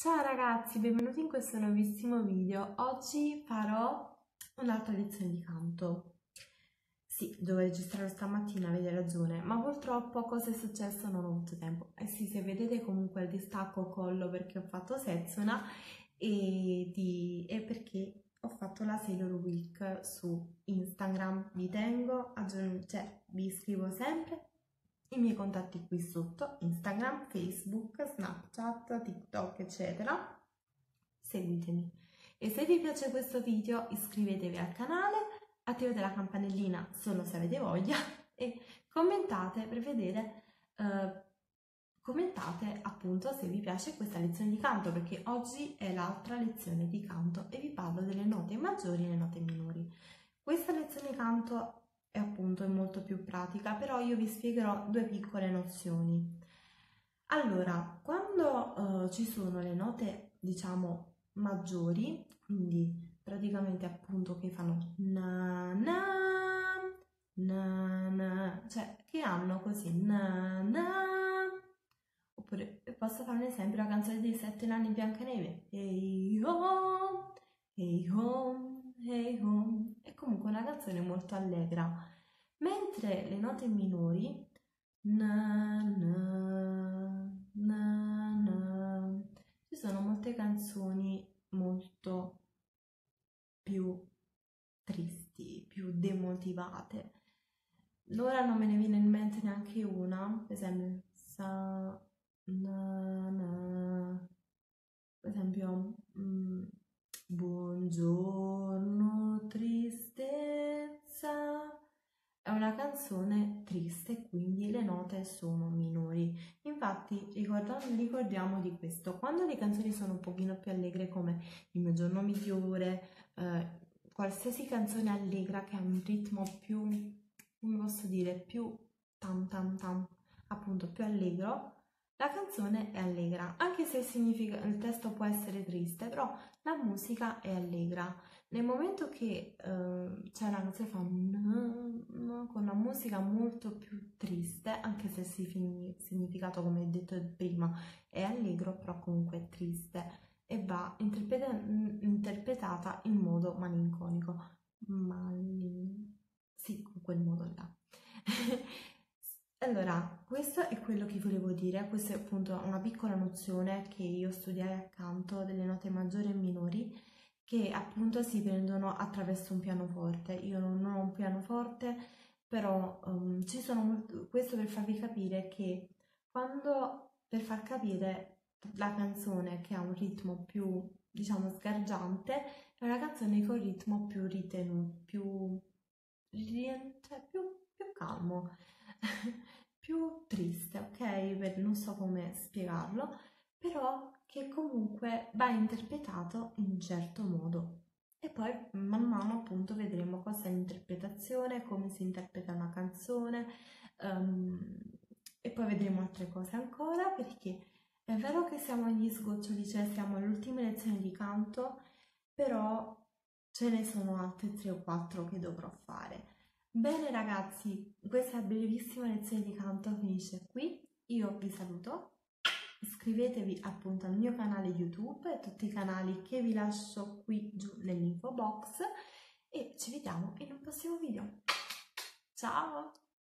Ciao ragazzi, benvenuti in questo nuovissimo video. Oggi farò un'altra lezione di canto. Sì, dovevo registrare stamattina, avete ragione, ma purtroppo cosa è successo non ho avuto tempo. Eh sì, se vedete comunque il distacco collo perché ho fatto Setsuna e, di, e perché ho fatto la Sailor Week su Instagram. Vi tengo, aggiorn- cioè vi iscrivo sempre i miei contatti qui sotto, Instagram, Facebook, Snapchat, TikTok, eccetera. Seguitemi. E se vi piace questo video iscrivetevi al canale, attivate la campanellina solo se avete voglia e commentate per vedere, eh, commentate appunto se vi piace questa lezione di canto perché oggi è l'altra lezione di canto e vi parlo delle note maggiori e le note minori. Questa lezione di canto e appunto è molto più pratica, però io vi spiegherò due piccole nozioni. Allora, quando uh, ci sono le note, diciamo, maggiori, quindi praticamente appunto che fanno na na na na, cioè che hanno così na na, oppure posso fare un esempio, la canzone dei sette nani in Biancaneve, hey ho, hey ho, Home è comunque una canzone molto allegra, mentre le note minori na, na, na, na, ci sono molte canzoni molto più tristi, più demotivate. Ora non me ne viene in mente neanche una, per esempio sa, na, na, per esempio mm, Buongiorno note sono minori. Infatti ricordiamo di questo, quando le canzoni sono un pochino più allegre come Il mio giorno migliore, eh, qualsiasi canzone allegra che ha un ritmo più, come posso dire, più tam tam tam, appunto più allegro, la canzone è allegra, anche se il, il testo può essere triste, però la musica è allegra. Nel momento che eh, c'è una canzone fa con una musica molto più triste, anche se il significato, come detto prima, è allegro, però comunque è triste e va interpreta interpretata in modo malinconico. Malin... Sì, in quel modo là. Allora, questo è quello che volevo dire, questa è appunto una piccola nozione che io studiai accanto delle note maggiori e minori che appunto si prendono attraverso un pianoforte. Io non ho un pianoforte, però um, ci sono questo per farvi capire che quando per far capire la canzone che ha un ritmo più diciamo sgargiante è una canzone con ritmo più ritenuto, più, più, più calmo. triste, ok? Non so come spiegarlo, però che comunque va interpretato in un certo modo. E poi man mano appunto vedremo cosa è l'interpretazione, come si interpreta una canzone um, e poi vedremo altre cose ancora perché è vero che siamo agli sgoccioli, cioè siamo alle ultime lezioni di canto, però ce ne sono altre tre o quattro che dovrò fare. Bene ragazzi, questa brevissima lezione di canto finisce qui. Io vi saluto. Iscrivetevi appunto al mio canale YouTube e tutti i canali che vi lascio qui giù nell'info box e ci vediamo in un prossimo video. Ciao!